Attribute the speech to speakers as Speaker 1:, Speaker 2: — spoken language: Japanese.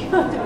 Speaker 1: 違う